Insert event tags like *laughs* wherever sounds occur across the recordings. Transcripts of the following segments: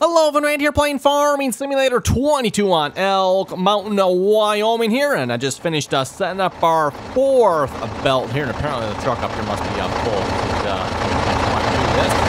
Hello, Van Rand here playing Farming Simulator 22 on Elk Mountain, Wyoming here, and I just finished uh, setting up our fourth belt here, and apparently the truck up here must be uh, full. Uh, this.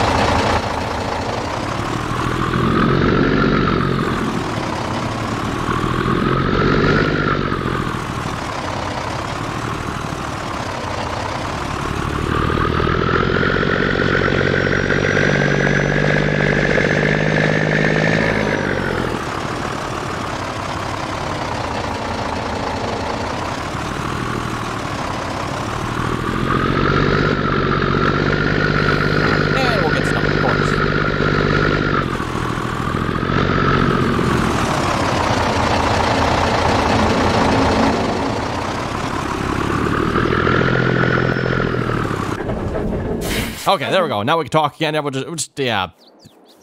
And we'll get stuff, of course. *laughs* Okay, there we go. Now we can talk again. We'll just, just yeah,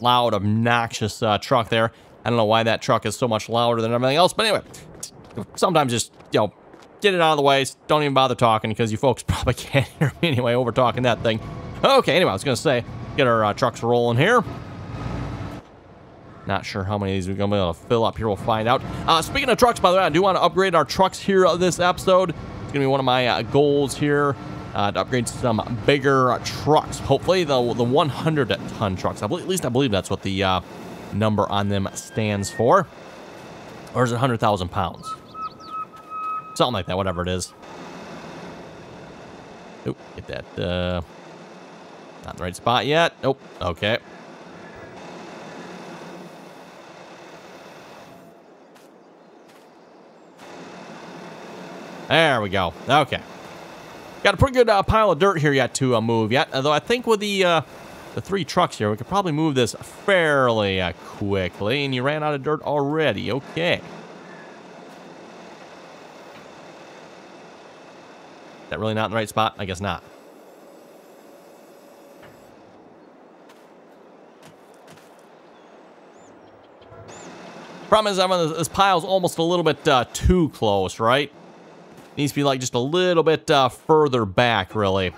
loud, obnoxious uh, truck there. I don't know why that truck is so much louder than everything else, but anyway, sometimes just, you know, get it out of the way. Don't even bother talking because you folks *laughs* probably can't hear me anyway over talking that thing. Okay, anyway, I was going to say, get our uh, trucks rolling here. Not sure how many of these we're going to be able to fill up here. We'll find out. Uh, speaking of trucks, by the way, I do want to upgrade our trucks here this episode. It's going to be one of my uh, goals here uh, to upgrade some bigger trucks. Hopefully, the the 100 ton trucks. Believe, at least I believe that's what the uh, number on them stands for. Or is it 100,000 pounds? Something like that, whatever it is. Oop, get that. Uh, not in the right spot yet. Nope. Okay. There we go. Okay. Got a pretty good uh, pile of dirt here yet to uh, move yet. Although I think with the uh, the three trucks here, we could probably move this fairly uh, quickly. And you ran out of dirt already. Okay. Is that really not in the right spot? I guess not. Problem is, Evan, this pile's almost a little bit uh, too close, right? Needs to be like just a little bit uh, further back, really.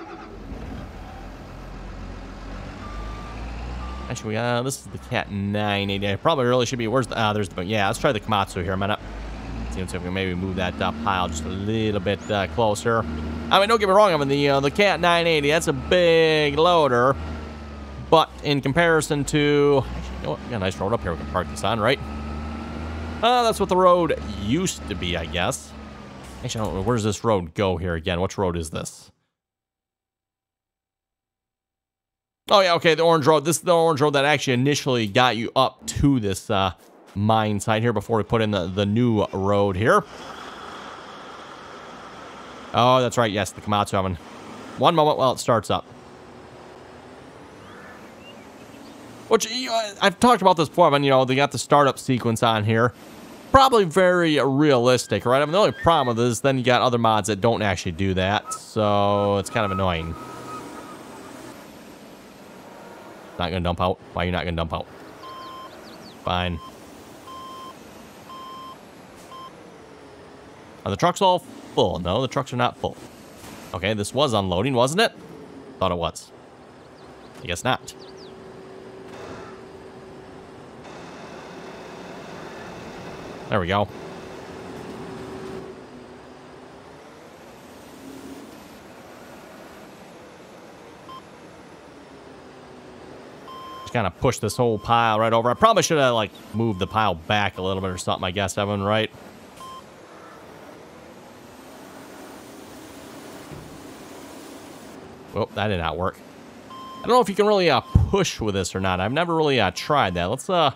Actually, uh, this is the Cat 980. I probably really should be. Where's the? Ah, there's the. Yeah, let's try the Komatsu here a minute. See if we can maybe move that uh, pile just a little bit uh, closer. I mean, don't get me wrong. I mean, the uh, the Cat 980. That's a big loader, but in comparison to, actually, you know what? We got a nice road up here. We can park this on, right? Uh, that's what the road used to be, I guess. Actually, I don't know. Where does this road go here again? Which road is this? Oh, yeah, okay, the orange road. This is the orange road that actually initially got you up to this uh, mine site here before we put in the, the new road here. Oh, that's right. Yes, the Komatsu oven. One moment while it starts up. Which, you know, I've talked about this before, but, you know, they got the startup sequence on here probably very realistic, right? I mean, the only problem with this is then you got other mods that don't actually do that, so it's kind of annoying. Not gonna dump out? Why are you not gonna dump out? Fine. Are the trucks all full? No, the trucks are not full. Okay, this was unloading, wasn't it? Thought it was. I guess not. There we go. Just kind of push this whole pile right over. I probably should have, like, moved the pile back a little bit or something, I guess, Evan, right? Oh, that did not work. I don't know if you can really uh, push with this or not. I've never really uh, tried that. Let's uh,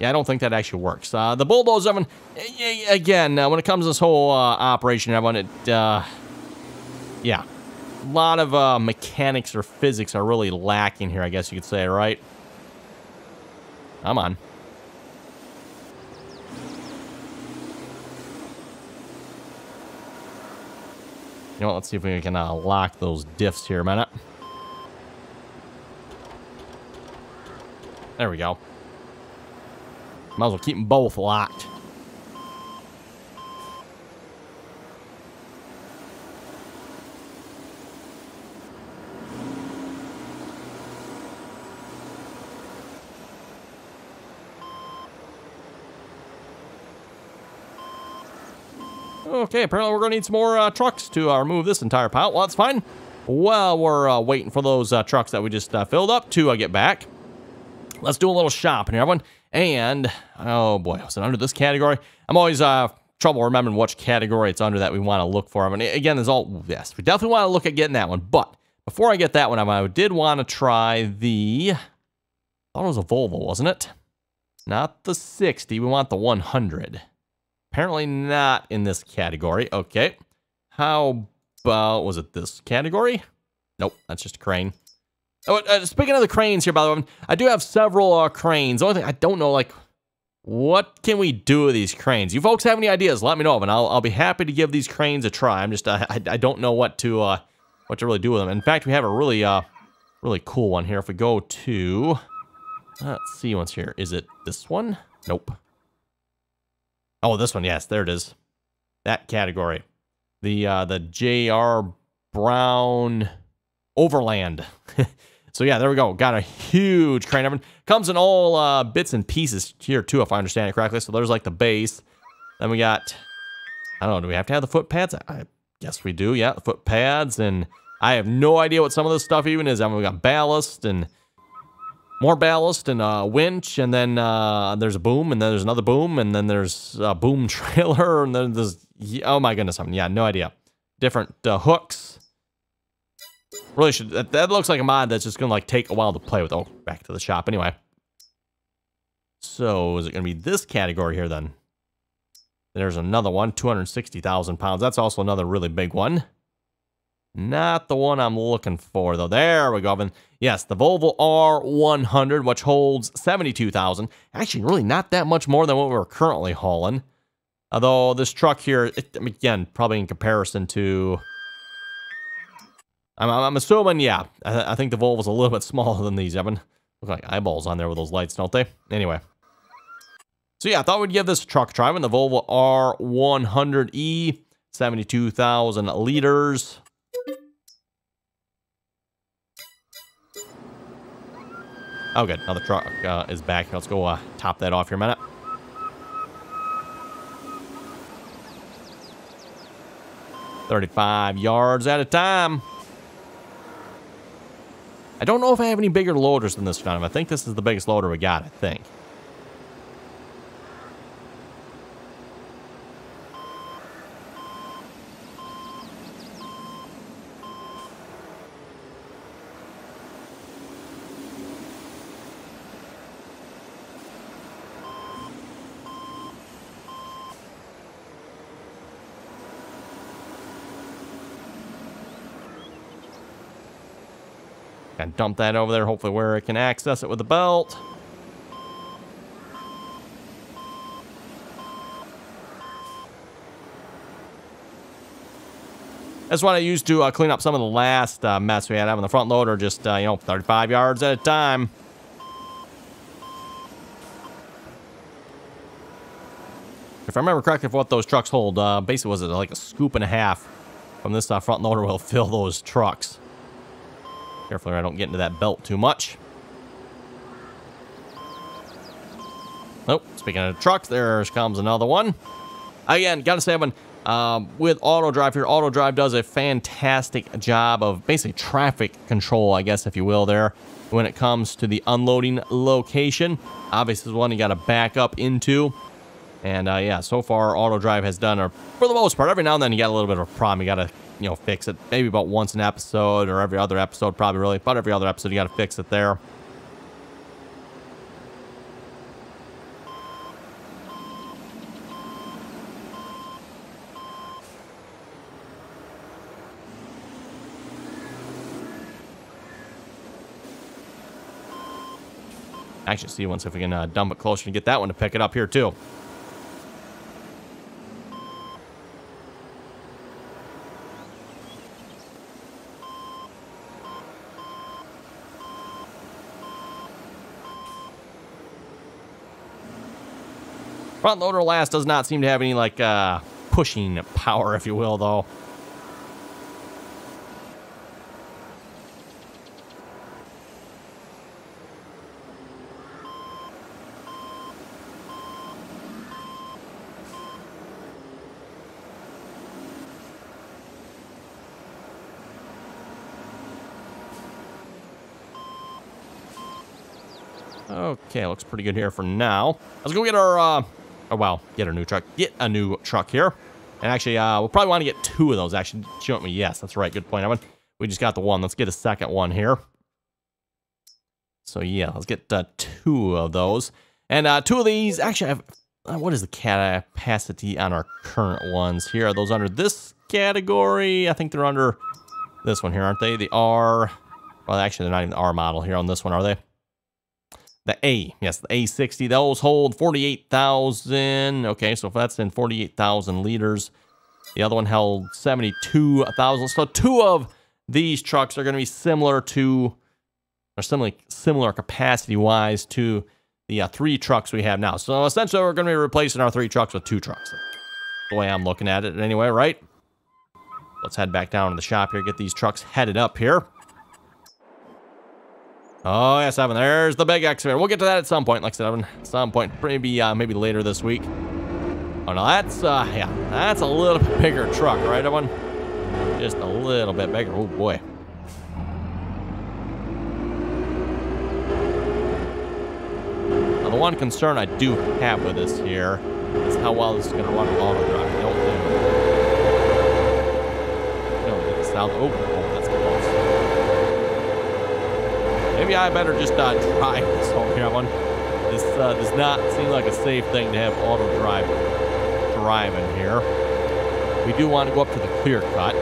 yeah, I don't think that actually works. Uh, the bulldozer, everyone, again, uh, when it comes to this whole uh, operation, everyone, it, uh, yeah, a lot of uh, mechanics or physics are really lacking here, I guess you could say, right? Come on. You know what, let's see if we can uh, lock those diffs here a minute. There we go. Might as well keep them both locked. Okay, apparently we're going to need some more uh, trucks to uh, remove this entire pile. Well, that's fine. While we're uh, waiting for those uh, trucks that we just uh, filled up to uh, get back let's do a little shopping here, everyone. And, oh boy, was it under this category? I'm always uh, trouble remembering which category it's under that we want to look for. I mean, again, there's all, yes, we definitely want to look at getting that one. But before I get that one, I did want to try the, I thought it was a Volvo, wasn't it? Not the 60, we want the 100. Apparently not in this category. Okay. How about, was it this category? Nope, that's just a crane. Oh, uh, speaking of the cranes here, by the way, I do have several uh, cranes. The only thing I don't know, like, what can we do with these cranes? You folks have any ideas? Let me know, and I'll, I'll be happy to give these cranes a try. I'm just, uh, I, I don't know what to, uh, what to really do with them. In fact, we have a really, uh, really cool one here. If we go to, let's see what's here. Is it this one? Nope. Oh, this one. Yes, there it is. That category. The, uh, the J.R. Brown Overland. *laughs* so yeah, there we go. Got a huge crane. Everyone comes in all uh, bits and pieces here too, if I understand it correctly. So there's like the base. Then we got, I don't know, do we have to have the foot pads? I guess we do. Yeah, the foot pads. And I have no idea what some of this stuff even is. I mean, we got ballast and more ballast and a winch. And then uh, there's a boom and then there's another boom. And then there's a boom *laughs* trailer. And then there's, oh my goodness, I mean, yeah, no idea. Different uh, hooks Really should, that, that looks like a mod that's just gonna like take a while to play with. Oh, back to the shop anyway. So is it gonna be this category here then? There's another one, 260,000 pounds. That's also another really big one. Not the one I'm looking for, though. There we go. And yes, the Volvo R100, which holds 72,000. Actually, really not that much more than what we're currently hauling. Although this truck here, it, again, probably in comparison to I'm, I'm assuming, yeah. I, I think the Volvo's a little bit smaller than these, Evan. Look like eyeballs on there with those lights, don't they? Anyway. So yeah, I thought we'd give this truck a try. the Volvo R100E, 72,000 liters. Oh, good. Now the truck uh, is back. Let's go uh, top that off here a minute. Thirty-five yards at a time. I don't know if I have any bigger loaders than this Venom. I think this is the biggest loader we got, I think. Dump that over there, hopefully where it can access it with the belt. That's what I used to uh, clean up some of the last uh, mess we had having the front loader, just, uh, you know, 35 yards at a time. If I remember correctly, what those trucks hold, uh, basically was it like a scoop and a half from this uh, front loader will *laughs* fill those trucks. Carefully I don't get into that belt too much. Oh, speaking of trucks, there comes another one. Again, gotta say, when um, with auto drive here, auto drive does a fantastic job of basically traffic control, I guess, if you will, there when it comes to the unloading location. Obviously, the one you got to back up into. And uh, yeah, so far, auto drive has done, a, for the most part, every now and then you got a little bit of a problem. You got to you know, fix it maybe about once an episode or every other episode, probably really. About every other episode, you got to fix it there. Actually, see once if we can uh, dump it closer and get that one to pick it up here too. front loader last does not seem to have any like uh, pushing power, if you will, though. Okay, looks pretty good here for now. Let's go get our uh, oh, well, get a new truck. Get a new truck here. And actually, uh, we'll probably want to get two of those, actually. Show me, yes, that's right. Good point, Evan. We just got the one. Let's get a second one here. So, yeah, let's get uh, two of those. And uh, two of these, actually, I have, uh, what is the capacity on our current ones here? Are those under this category? I think they're under this one here, aren't they? The R, well, actually, they're not even the R model here on this one, are they? The A, yes, the A60. Those hold 48,000. Okay, so if that's in 48,000 liters, the other one held 72,000. So two of these trucks are going to be similar to, or similar, similar capacity-wise to the uh, three trucks we have now. So essentially, we're going to be replacing our three trucks with two trucks. The way I'm looking at it anyway, right? Let's head back down to the shop here, get these trucks headed up here. Oh, yes, Evan, there's the big excavator. We'll get to that at some point, like Evan. At some point, maybe, uh, maybe later this week. Oh, no, that's, uh, yeah, that's a little bigger truck, right, Evan? Just a little bit bigger. Oh, boy. Now, the one concern I do have with this here is how well this is going to run auto drive. Don't sound. Oh, oh, that's close. Maybe I better just uh, drive this home here, one. This uh, does not seem like a safe thing to have auto drive driving here. We do want to go up to the clear cut.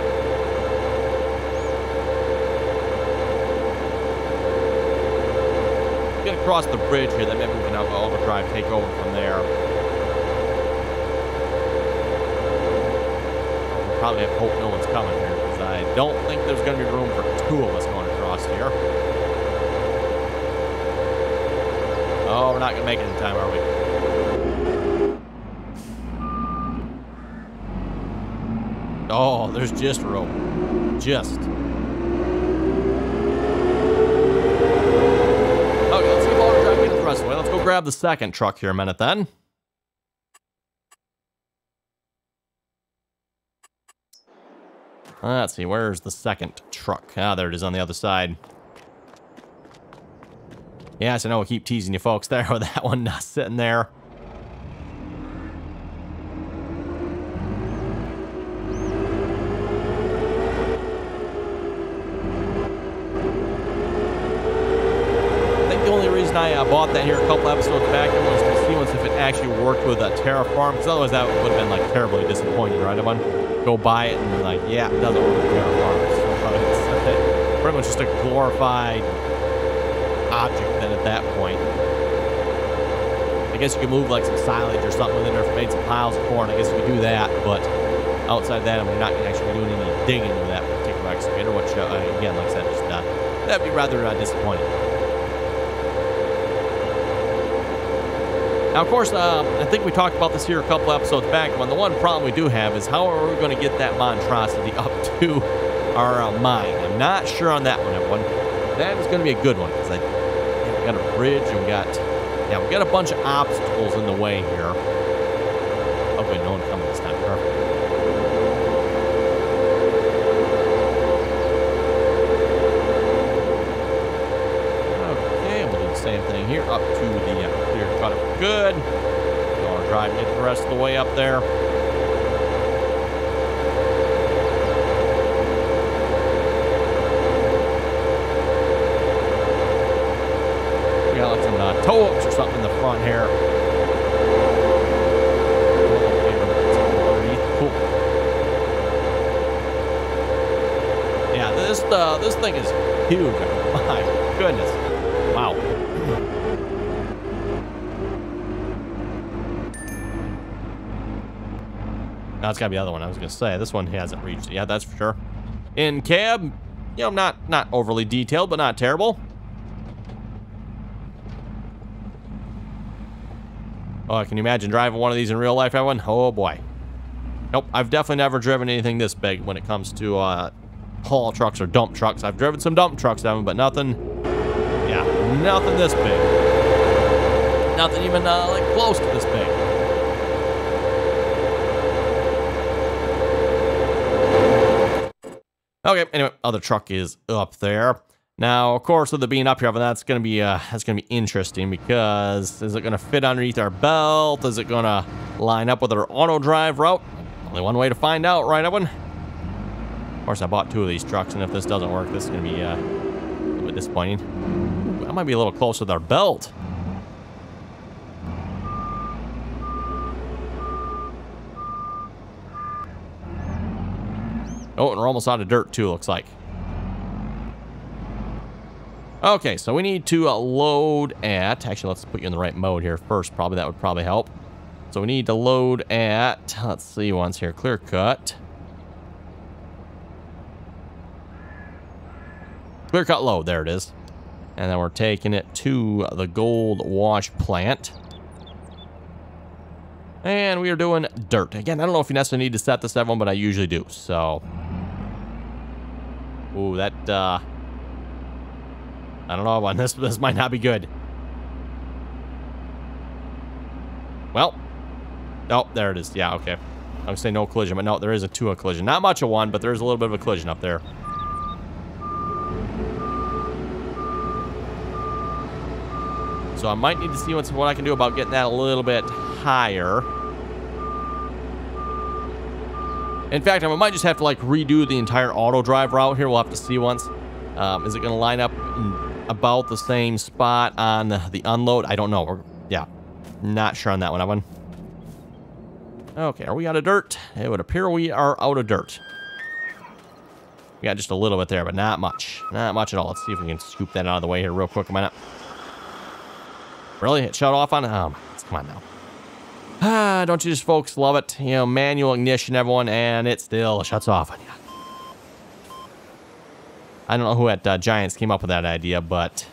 Get across the bridge here, then maybe we can have auto drive take over from there. We'll probably have hope no one's coming here because I don't think there's going to be room for two of us going across here. Oh, we're not going to make it in time, are we? Oh, there's just rope. Just. Okay, let's keep auto driving the rest of the way. Let's go grab the second truck here a minute then. Let's see, where's the second truck? Ah, there it is on the other side. Yes, I know I keep teasing you folks there *laughs* with that one sitting there. I think the only reason I uh, bought that here a couple episodes back was to see once if it actually worked with a TerraFarm, because otherwise that would have been like terribly disappointing, right? Everyone go buy it and like, yeah, it doesn't work with TerraFarm. So *laughs* it's pretty much just a glorified object then at that point. I guess you could move like some silage or something within there made some piles of corn. I guess you could do that, but outside that, I mean, you're not actually doing any digging with that particular excavator, which, uh, again, like I said, just, uh, that'd be rather uh, disappointing. Now, of course, uh, I think we talked about this here a couple episodes back. When the one problem we do have is how are we going to get that monstrosity *laughs* up to our uh, mine? I'm not sure on that one, everyone. That is going to be a good one because I got a bridge and we got yeah we got a bunch of obstacles in the way here. Hopefully, no one coming this time. Perfect. Okay, we'll do the same thing here up to the uh, clear cut good. Going to drive it the rest of the way up there. We got like some uh, tow hooks front here. Yeah, this uh, this thing is huge. *laughs* My goodness. Wow. It's gotta be the other one. I was gonna say this one hasn't reached. Yeah, that's for sure. In cab, you know, not not overly detailed, but not terrible. Oh, can you imagine driving one of these in real life, everyone? Oh boy. Nope, I've definitely never driven anything this big when it comes to uh, haul trucks or dump trucks. I've driven some dump trucks, Evan, but nothing, yeah, nothing this big. Nothing even uh, like close to this big. Okay, anyway, other truck is up there. Now, of course, with it being up here, but that's gonna be uh, that's gonna be interesting because is it gonna fit underneath our belt? Is it gonna line up with our auto drive route? Only one way to find out, right, Edwin? Of course, I bought two of these trucks, and if this doesn't work, this is gonna be uh, a little bit disappointing. Ooh, that might be a little close with our belt. Oh, and we're almost out of dirt too, looks like. Okay, so we need to uh, load at, actually, let's put you in the right mode here first. Probably that would probably help. So we need to load at, let's see once here, clear cut. Clear cut load, there it is. And then we're taking it to the gold wash plant. And we are doing dirt. Again, I don't know if you necessarily need to set this everyone, but I usually do, so. Ooh, that, uh, I don't know. *laughs* This this might not be good. Well. Oh, there it is. Yeah, okay. I would say no collision, but no, there is a two a collision. Not much of one, but there's a little bit of a collision up there. So I might need to see what's, what I can do about getting that a little bit higher. In fact, I might just have to like redo the entire auto drive route here. We'll have to see once. Um, is it going to line up about the same spot on the unload? I don't know. We're, yeah, not sure on that one, Evan. Okay, are we out of dirt? It would appear we are out of dirt. We got just a little bit there, but not much. Not much at all. Let's see if we can scoop that out of the way here real quick a minute. Really? It shut off on? Oh, come on now. Ah, *sighs* don't you just folks love it? You know, manual ignition, everyone, and it still shuts off on you. I don't know who at uh, Giants came up with that idea, but...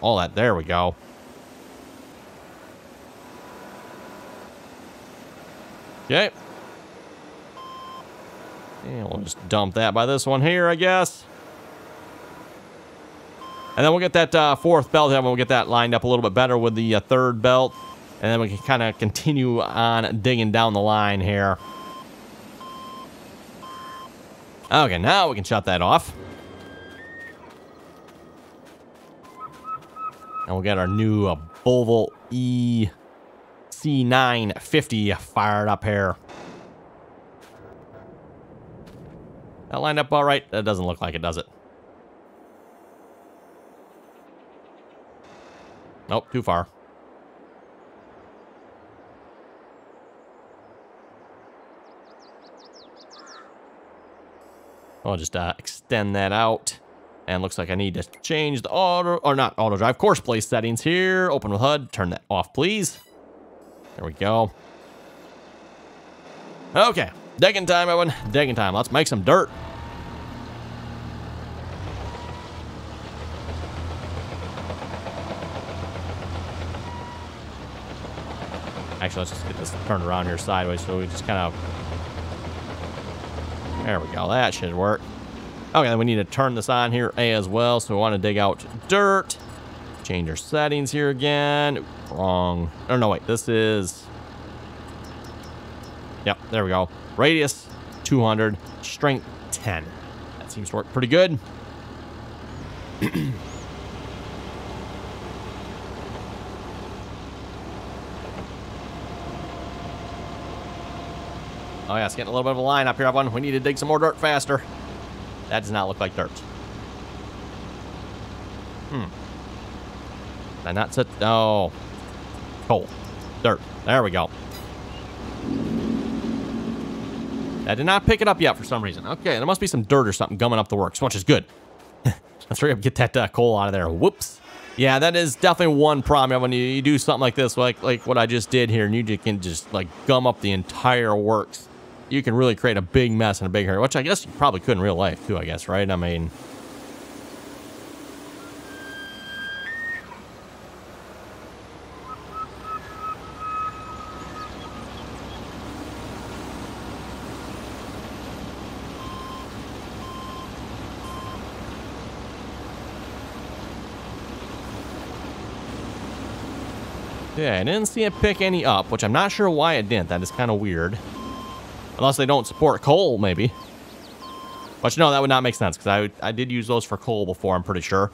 All that, there we go. Okay. And we'll just dump that by this one here, I guess. And then we'll get that uh, fourth belt, and we'll get that lined up a little bit better with the uh, third belt. And then we can kind of continue on digging down the line here. Okay, now we can shut that off. And we'll get our new uh, Volvo EC950 fired up here. That lined up all right? That doesn't look like it, does it? Nope, too far. I'll just uh, extend that out. And looks like I need to change the auto, or not auto drive, course place settings here. Open with HUD, turn that off, please. There we go. Okay, digging time, everyone. Digging time. Let's make some dirt. Actually, let's just get this turned around here sideways so we just kind of... There we go. That should work. Okay, then we need to turn this on here as well. So we want to dig out dirt. Change our settings here again. Wrong. Oh, no, wait. This is... Yep, there we go. Radius, 200. Strength, 10. That seems to work pretty good. *clears throat* Oh yeah, it's getting a little bit of a line up here, everyone. We need to dig some more dirt faster. That does not look like dirt. Hmm. Did I not set... Oh. Coal. Dirt. There we go. I did not pick it up yet for some reason. Okay, there must be some dirt or something gumming up the works, which is good. *laughs* Let's hurry up get that uh, coal out of there. Whoops. Yeah, that is definitely one problem when you, you do something like this, like like what I just did here, and you can just like gum up the entire works you can really create a big mess in a big hurry, which I guess you probably could in real life too, I guess, right? I mean... Yeah, I didn't see it pick any up, which I'm not sure why it didn't. That is kind of weird. Unless they don't support coal, maybe. But no, that would not make sense, because I, I did use those for coal before, I'm pretty sure.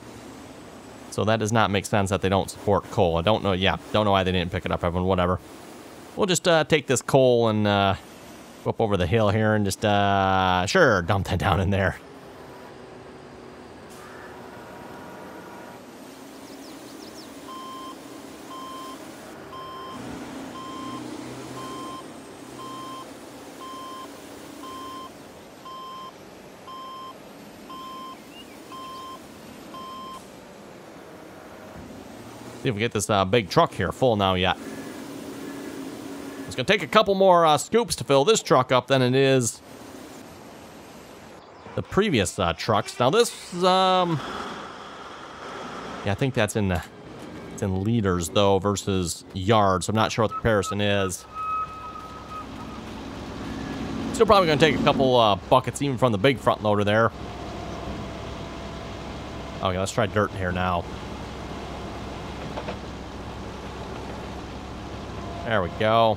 So that does not make sense that they don't support coal. I don't know, yeah, don't know why they didn't pick it up, everyone, whatever. We'll just uh, take this coal and uh, go up over the hill here and just, uh, sure, dump that down in there. See if we get this uh, big truck here full now yet. It's going to take a couple more uh, scoops to fill this truck up than it is the previous uh, trucks. Now this, um, yeah, I think that's in, uh, in liters though versus yards. So I'm not sure what the comparison is. Still probably going to take a couple uh, buckets even from the big front loader there. Okay, let's try dirt here now. There we go.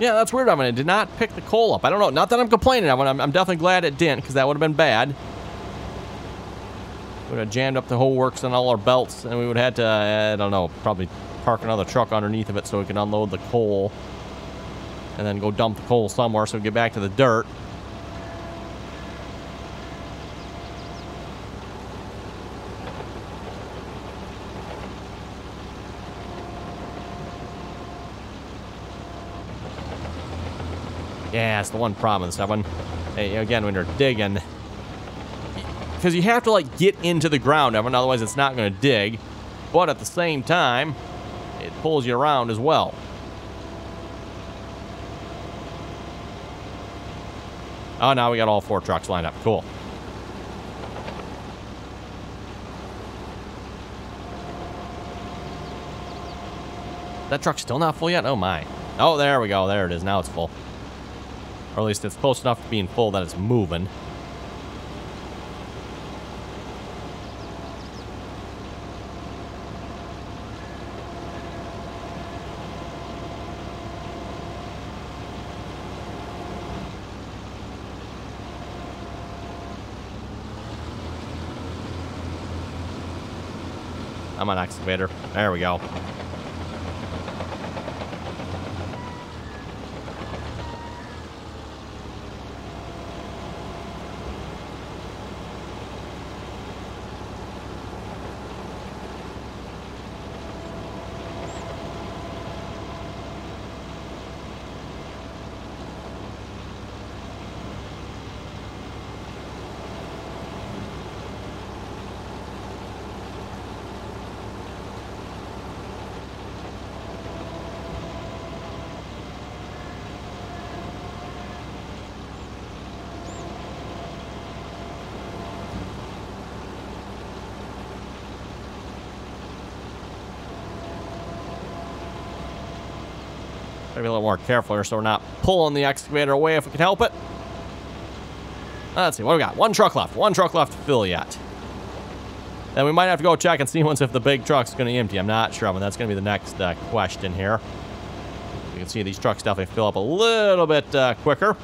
Yeah, that's weird. I mean, it did not pick the coal up. I don't know. Not that I'm complaining. I mean, I'm, I'm definitely glad it didn't, because that would have been bad. Would have jammed up the whole works and all our belts, and we would have had to, uh, I don't know, probably park another truck underneath of it so we can unload the coal. And then go dump the coal somewhere so we get back to the dirt. Yeah, it's the one problem this one. Hey, again, when you're digging, because you have to like get into the ground, Evan, otherwise it's not going to dig. But at the same time, it pulls you around as well. Oh, now we got all four trucks lined up. Cool. That truck's still not full yet? Oh my. Oh, there we go. There it is. Now it's full. Or at least it's close enough to being full that it's moving. I'm on excavator. There we go. Maybe a little more careful here so we're not pulling the excavator away if we can help it. Let's see, what we got? One truck left. One truck left to fill yet. Then we might have to go check and see once if the big truck's going to empty. I'm not sure, but that's going to be the next uh, question here. You can see these trucks definitely fill up a little bit uh, quicker.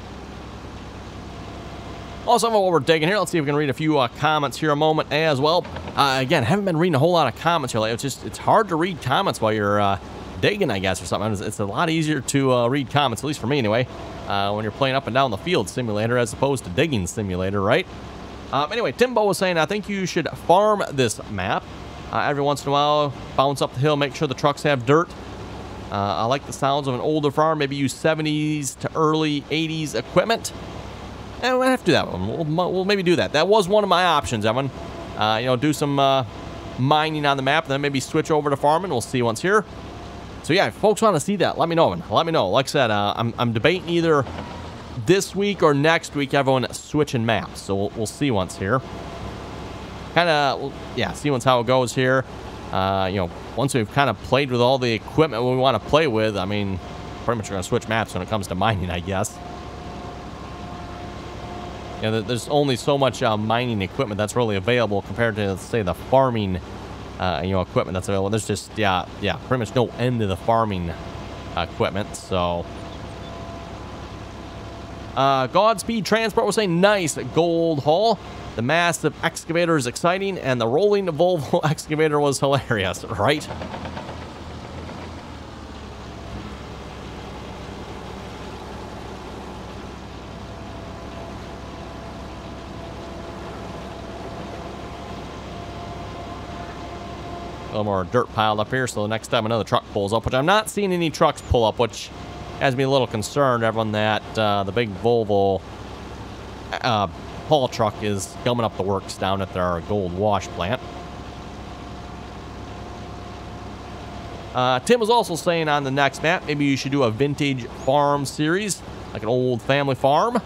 Also, while we're digging here, let's see if we can read a few uh, comments here a moment as well. Uh, again, haven't been reading a whole lot of comments here. Like, it's just, it's hard to read comments while you're uh, digging, I guess, or something. It's, a lot easier to uh, read comments, at least for me anyway, uh, when you're playing up and down the field simulator as opposed to digging simulator, right? Um, anyway, Timbo was saying, I think you should farm this map. Uh, every once in a while, bounce up the hill, make sure the trucks have dirt. Uh, I like the sounds of an older farm, maybe use 70s to early 80s equipment. And we'll have to do that one. We'll, we'll, maybe do that. That was one of my options, Evan. Uh, you know, do some uh, mining on the map, then maybe switch over to farming. We'll see once here. So yeah, if folks want to see that, let me know. Let me know. Like I said, uh, I'm, I'm debating either this week or next week, everyone switching maps. So we'll, we'll see once here. Kind of, yeah, see once how it goes here. Uh, you know, once we've kind of played with all the equipment we want to play with, I mean, pretty much we're going to switch maps when it comes to mining, I guess. you know, there's only so much uh, mining equipment that's really available compared to, say, the farming, uh, you know, equipment that's available. There's just, yeah, yeah, pretty much no end to the farming equipment. So, uh, Godspeed Transport was saying, nice gold haul. The massive excavator is exciting, and the rolling Volvo *laughs* excavator was hilarious, right? A little more dirt piled up here, so the next time another truck pulls up, which I'm not seeing any trucks pull up, which has me a little concerned, everyone, that uh, the big Volvo uh, haul truck is coming up the works down at their gold wash plant. Uh, Tim was also saying on the next map, maybe you should do a vintage farm series, like an old family farm.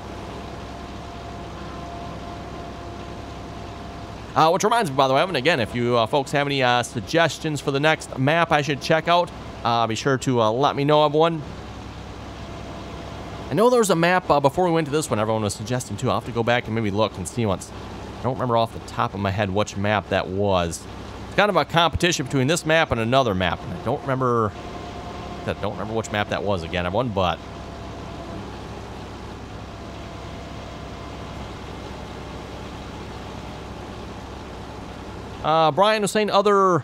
Uh, which reminds me, by the way, and again, if you uh, folks have any uh, suggestions for the next map I should check out, uh, be sure to uh, let me know of one. I know there was a map uh, before we went to this one everyone was suggesting too. I'll have to go back and maybe look and see once. I don't remember off the top of my head which map that was. It's kind of a competition between this map and another map. And I don't remember... I don't remember which map that was again, everyone, but... Uh, Brian was saying other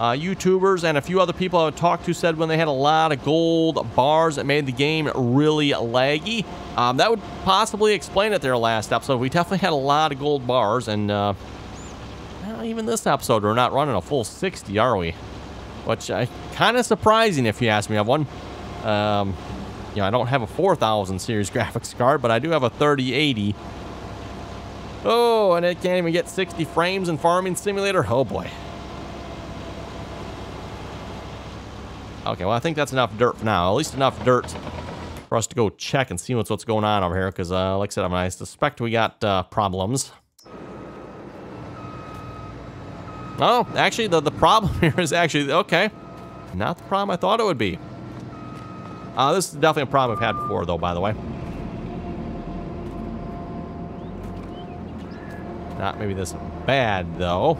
uh, YouTubers and a few other people I've talked to said when they had a lot of gold bars that made the game really laggy. Um, that would possibly explain it there last episode. We definitely had a lot of gold bars, and uh, even this episode, we're not running a full 60, are we? Which uh, kind of surprising if you ask me. I've one. Um, you know, I don't have a 4000 series *laughs* graphics card, but I do have a 3080 Oh, and it can't even get 60 frames in Farming Simulator? Oh boy. Okay, well, I think that's enough dirt for now. At least enough dirt for us to go check and see what's, what's going on over here. Because, uh, like I said, I, mean, I suspect we got uh, problems. Oh, actually, the, the problem *laughs* here is actually, okay, not the problem I thought it would be. Uh, this is definitely a problem we've had before, though, by the way. Not maybe this bad, though.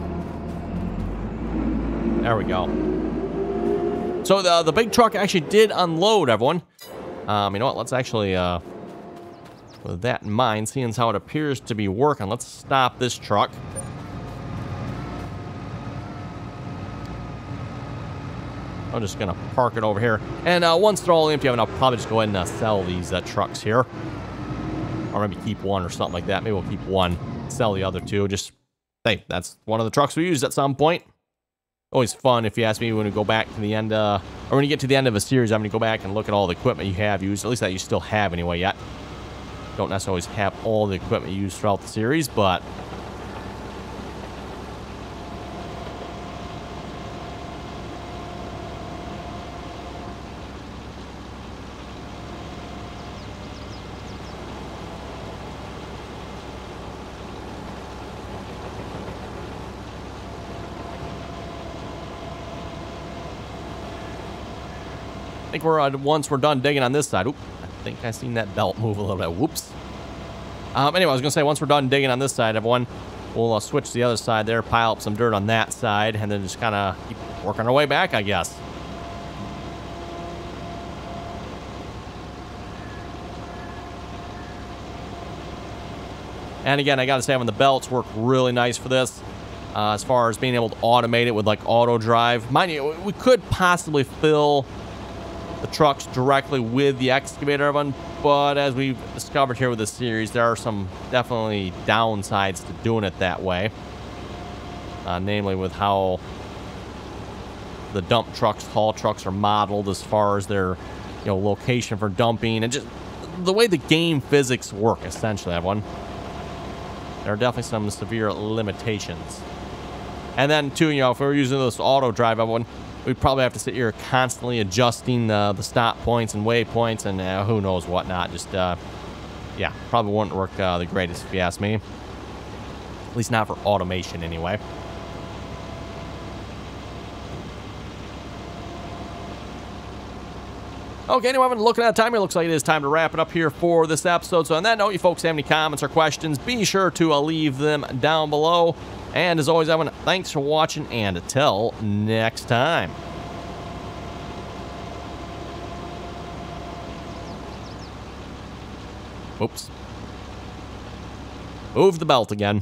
There we go. So the, the big truck actually did unload, everyone. Um, you know what? Let's actually, uh, with that in mind, seeing how it appears to be working, let's stop this truck. I'm just going to park it over here. And uh, once they're all empty, I'll probably just go ahead and uh, sell these uh, trucks here. Or maybe keep one or something like that. Maybe we'll keep one sell the other two. Just, hey, that's one of the trucks we used at some point. Always fun if you ask me when we go back to the end, uh, or when you get to the end of a series, I'm going to go back and look at all the equipment you have used, at least that you still have anyway yet. Don't necessarily have all the equipment used throughout the series, but I think we're uh, once we're done digging on this side. Oop, I think I seen that belt move a little bit. Whoops. Um, anyway, I was gonna say once we're done digging on this side, everyone, we'll uh, switch to the other side there, pile up some dirt on that side, and then just kind of keep working our way back, I guess. And again, I gotta say, having the belts work really nice for this. Uh, as far as being able to automate it with like auto drive. Mind you, we could possibly fill trucks directly with the excavator of one, but as we've discovered here with this series, there are some definitely downsides to doing it that way. Uh, namely with how the dump trucks, haul trucks are modeled as far as their you know location for dumping and just the way the game physics work essentially everyone there are definitely some severe limitations and then too you know if we were using this auto drive everyone we probably have to sit here constantly adjusting the, the stop points and waypoints and uh, who knows whatnot. Just, uh, yeah, probably wouldn't work uh, the greatest if you ask me. At least not for automation anyway. Okay, anyway, I've been looking at time. It looks like it is time to wrap it up here for this episode. So on that note, you folks have any comments or questions, be sure to uh, leave them down below. And as always, everyone, thanks for watching, and until next time. Oops. Move the belt again.